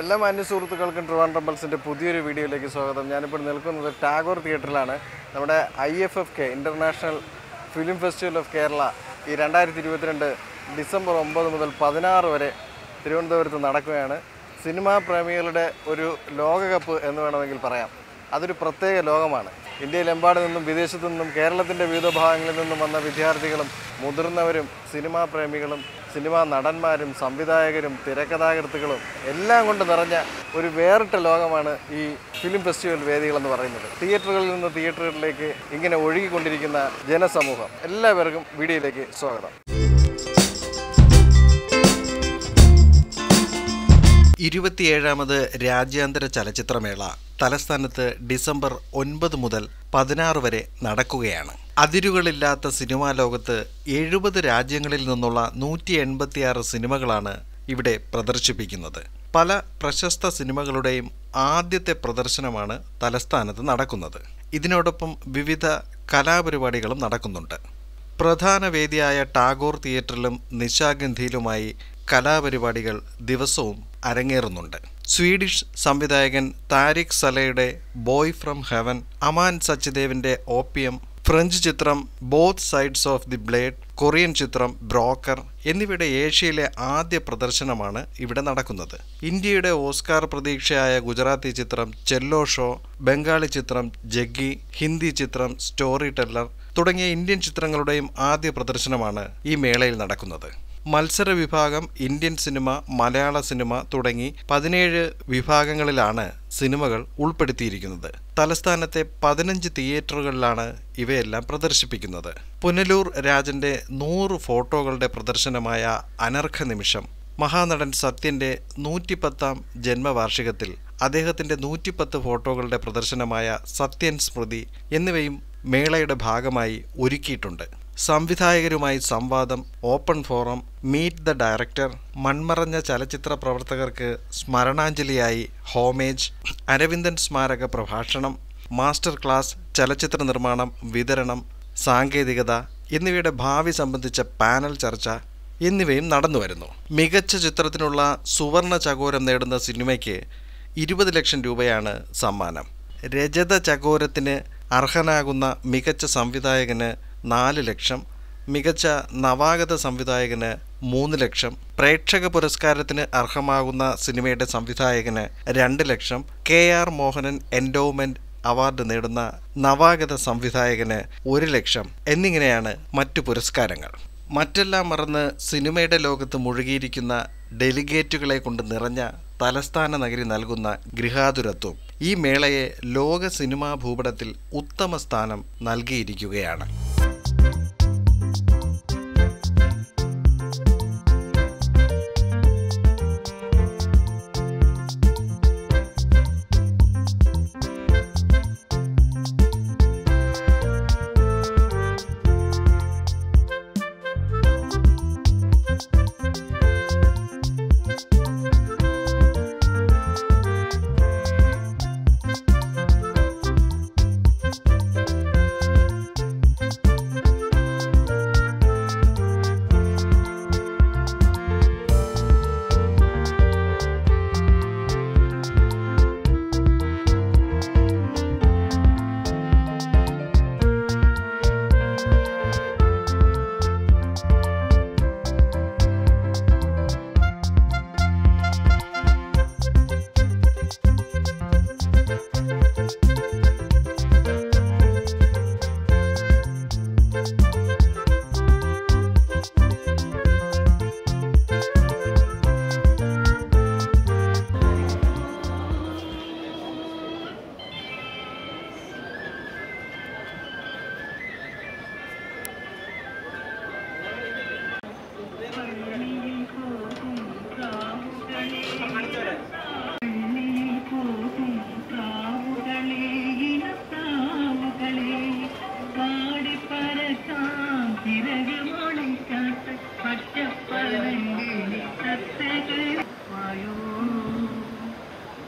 എല്ലാ മാന്യ സുഹൃത്തുക്കൾക്കും ട്രിവാൻഡ്രം പൾസിന്റെ പുതിയൊരു വീഡിയോയിലേക്ക് സ്വാഗതം. ഞാനിപ്പോൾ നിൽക്കുന്നത് ടാഗോർ തിയേറ്ററിലാണ്. നമ്മുടെ I F F K international film festival of Kerala ഈ രണ്ടായിരത്തി ഇരുപത്തിരണ്ട് ഡിസംബർ ഒമ്പത് മുതൽ പതിനാറ് വരെ തിരുവനന്തപുരത്ത് നടക്കുകയാണ്. സിനിമാ പ്രേമികളുടെ ഒരു ലോകകപ്പ് എന്ന് വേണമെങ്കിൽ പറയാം. അതൊരു പ്രത്യേക ലോകമാണ്. ഇന്ത്യയിലെമ്പാട് നിന്നും വിദേശത്തു നിന്നും കേരളത്തിന്റെ വിവിധ ഭാഗങ്ങളിൽ നിന്നും വന്ന വിദ്യാർത്ഥികളും മുതിർന്നവരും സിനിമാ പ്രേമികളും സിനിമാ നടന്മാരും സംവിധായകരും തിരക്കഥാകൃത്തുക്കളും എല്ലാം കൊണ്ട് നിറഞ്ഞ ഒരു വേറിട്ട ലോകമാണ് ഈ ഫിലിം ഫെസ്റ്റിവൽ വേദികളെന്ന് പറയുന്നത്. തിയേറ്ററുകളിൽ നിന്ന് തിയേറ്ററുകളിലേക്ക് ഇങ്ങനെ ഒഴുകിക്കൊണ്ടിരിക്കുന്ന ജനസമൂഹം. എല്ലാവർക്കും വീഡിയോയിലേക്ക് സ്വാഗതം. ഇരുപത്തിയേഴാമത് രാജ്യാന്തര ചലച്ചിത്രമേള തലസ്ഥാനത്ത് ഡിസംബർ ഒൻപത് മുതൽ പതിനാറ് വരെ നടക്കുകയാണ്. അതിരുകളില്ലാത്ത സിനിമാ ലോകത്ത് എഴുപത് രാജ്യങ്ങളിൽ നിന്നുള്ള നൂറ്റി എൺപത്തിയാറ് സിനിമകളാണ് ഇവിടെ പ്രദർശിപ്പിക്കുന്നത്. പല പ്രശസ്ത സിനിമകളുടെയും ആദ്യത്തെ പ്രദർശനമാണ് തലസ്ഥാനത്ത് നടക്കുന്നത്. ഇതിനോടൊപ്പം വിവിധ കലാപരിപാടികളും നടക്കുന്നുണ്ട്. പ്രധാന വേദിയായ ടാഗോർ തിയേറ്ററിലും നിശാഗന്ധിയിലുമായി കലാപരിപാടികൾ ദിവസവും അരങ്ങേറുന്നുണ്ട്. സ്വീഡിഷ് സംവിധായകൻ താരിഖ് സലയുടെ ബോയ് ഫ്രം ഹെവൻ അമാൻ സച്ചിദേവിന്റെ ഓപ്പിയം ഫ്രഞ്ച് ചിത്രം both sides of the blade Korean ചിത്രം ബ്രോക്കർ എന്നിവയുടെ ഏഷ്യയിലെ ആദ്യ പ്രദർശനമാണ് ഇവിടെ നടക്കുന്നത്. ഇന്ത്യയുടെ ഓസ്കാർ പ്രതീക്ഷയായ ഗുജറാത്തി ചിത്രം ചെല്ലോ ഷോ ബംഗാളി ചിത്രം ജഗ്ഗി ഹിന്ദി ചിത്രം സ്റ്റോറി ടെല്ലർ തുടങ്ങിയ ഇന്ത്യൻ ചിത്രങ്ങളുടെയും ആദ്യ പ്രദർശനമാണ് ഈ മേളയിൽ നടക്കുന്നത്. മത്സര വിഭാഗം ഇന്ത്യൻ സിനിമ മലയാള സിനിമ തുടങ്ങി പതിനേഴ് വിഭാഗങ്ങളിലാണ് സിനിമകൾ ഉൾപ്പെടുത്തിയിരിക്കുന്നത്. തലസ്ഥാനത്തെ പതിനഞ്ച് തിയേറ്ററുകളിലാണ് ഇവയെല്ലാം പ്രദർശിപ്പിക്കുന്നത്. പുനലൂർ രാജന്റെ നൂറ് ഫോട്ടോകളുടെ പ്രദർശനമായ അനർഘ നിമിഷം മഹാനടൻ സത്യന്റെ നൂറ്റിപ്പത്താം ജന്മവാർഷികത്തിൽ അദ്ദേഹത്തിന്റെ നൂറ്റിപ്പത്ത് ഫോട്ടോകളുടെ പ്രദർശനമായ സത്യൻ സ്മൃതി എന്നിവയും മേളയുടെ ഭാഗമായി ഒരുക്കിയിട്ടുണ്ട്. സംവിധായകരുമായി സംവാദം open forum meet the director മൺമറഞ്ഞ ചലച്ചിത്ര പ്രവർത്തകർക്ക് സ്മരണാഞ്ജലിയായി ഹോമേജ് അരവിന്ദൻ സ്മാരക പ്രഭാഷണം മാസ്റ്റർ ക്ലാസ് ചലച്ചിത്ര നിർമ്മാണം വിതരണം സാങ്കേതികത എന്നിവയുടെ ഭാവി സംബന്ധിച്ച പാനൽ ചർച്ച എന്നിവയും നടന്നു വരുന്നു മികച്ച ചിത്രത്തിനുള്ള സുവർണ ചകോരം നേടുന്ന സിനിമയ്ക്ക് ഇരുപത് ലക്ഷം രൂപയാണ് സമ്മാനം. രജത ചകോരത്തിന് അർഹനാകുന്ന മികച്ച സംവിധായകന് നാല് ലക്ഷം മികച്ച നവാഗത സംവിധായകന് മൂന്ന് ലക്ഷം പ്രേക്ഷക പുരസ്കാരത്തിന് അർഹമാകുന്ന സിനിമയുടെ സംവിധായകന് രണ്ട് ലക്ഷം K R Mohanan endowment award നേടുന്ന നവാഗത സംവിധായകന് ഒരു ലക്ഷം എന്നിങ്ങനെയാണ് മറ്റു പുരസ്കാരങ്ങൾ. മറ്റെല്ലാം മറന്ന് സിനിമയുടെ ലോകത്ത് മുഴുകിയിരിക്കുന്ന ഡെലിഗേറ്റുകളെ കൊണ്ട് നിറഞ്ഞ തലസ്ഥാന നഗരി നൽകുന്ന ഗൃഹാതുരത്വം ഈ മേളയെ ലോക സിനിമാ ഭൂപടത്തിൽ ഉത്തമ സ്ഥാനം നൽകിയിരിക്കുകയാണ്.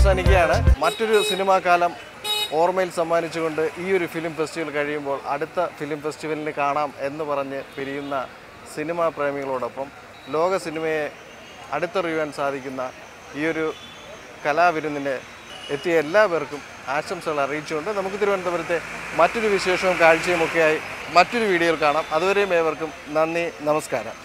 അവസാനിക്കുകയാണ്. മറ്റൊരു സിനിമാ കാലം ഓർമ്മയിൽ സമ്മാനിച്ചുകൊണ്ട് ഈ ഒരു ഫിലിം ഫെസ്റ്റിവൽ കഴിയുമ്പോൾ അടുത്ത ഫിലിം ഫെസ്റ്റിവലിന് കാണാം എന്ന് പറഞ്ഞ് പിരിയുന്ന സിനിമാ പ്രേമികളോടൊപ്പം ലോക സിനിമയെ അടുത്തറിയുവാൻ സാധിക്കുന്ന ഈ ഒരു കലാവിരുന്നിന് എത്തിയ എല്ലാവർക്കും ആശംസകൾ അറിയിച്ചുകൊണ്ട് നമുക്ക് തിരുവനന്തപുരത്തെ മറ്റൊരു വിശേഷവും കാഴ്ചയും ഒക്കെയായി മറ്റൊരു വീഡിയോയിൽ കാണാം. അതുവരെയും ഏവർക്കും നന്ദി നമസ്കാരം.